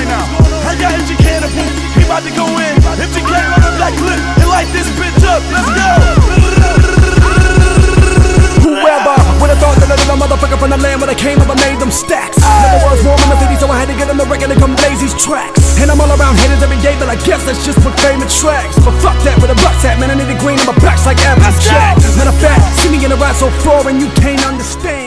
right now. I got MG Cannibal, he about to go in. MG came on the black clip and light this bitch up. Let's go. Whoever would have thought that a motherfucker from the land when I came up, I made them stacks. Never was warm in the city, so I had to get on the record and come blaze these tracks. And I'm all around hitters every day, but I guess that's just what famous tracks. But fuck that, with a buck's hat, man, I need a green on my back's like Apple Jack. Matter of fact, see me in a ride so far and you can't understand.